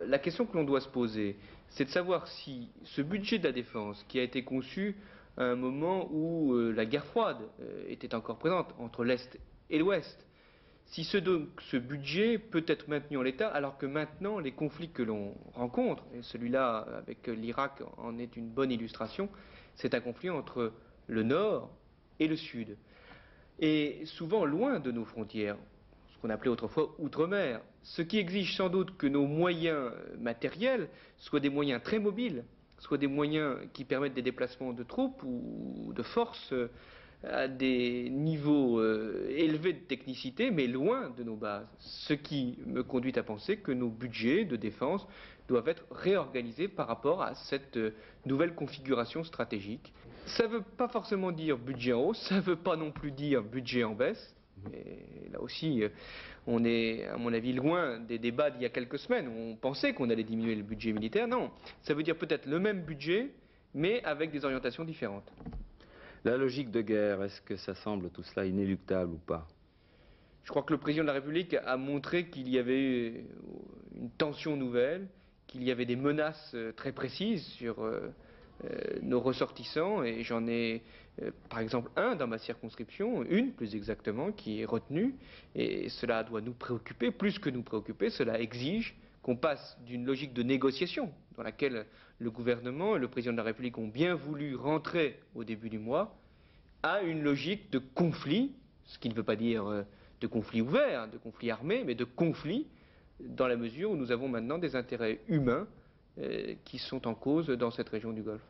La question que l'on doit se poser, c'est de savoir si ce budget de la défense, qui a été conçu à un moment où euh, la guerre froide euh, était encore présente entre l'Est et l'Ouest, si ce, ce, budget peut être maintenu en l'état, alors que maintenant les conflits que l'on rencontre, et celui-là avec l'Irak en est une bonne illustration, c'est un conflit entre le Nord et le Sud. Et souvent loin de nos frontières qu'on appelait autrefois outre-mer, ce qui exige sans doute que nos moyens matériels soient des moyens très mobiles, soient des moyens qui permettent des déplacements de troupes ou de forces euh, à des niveaux euh, élevés de technicité, mais loin de nos bases. Ce qui me conduit à penser que nos budgets de défense doivent être réorganisés par rapport à cette euh, nouvelle configuration stratégique. Ça ne veut pas forcément dire budget en hausse, ça ne veut pas non plus dire budget en baisse. Et là aussi, euh, on est, à mon avis, loin des débats d'il y a quelques semaines. On pensait qu'on allait diminuer le budget militaire. Non, ça veut dire peut-être le même budget, mais avec des orientations différentes. La logique de guerre, est-ce que ça semble tout cela inéluctable ou pas? Je crois que le président de la République a montré qu'il y avait une tension nouvelle, qu'il y avait des menaces euh, très précises sur euh, nos ressortissants, et j'en ai euh, par exemple un dans ma circonscription, une plus exactement, qui est retenue, et cela doit nous préoccuper, plus que nous préoccuper, cela exige qu'on passe d'une logique de négociation, dans laquelle le gouvernement et le président de la République ont bien voulu rentrer au début du mois, à une logique de conflit, ce qui ne veut pas dire euh, de conflit ouvert, de conflit armé, mais de conflit, dans la mesure où nous avons maintenant des intérêts humains euh, qui sont en cause dans cette région du Golfe.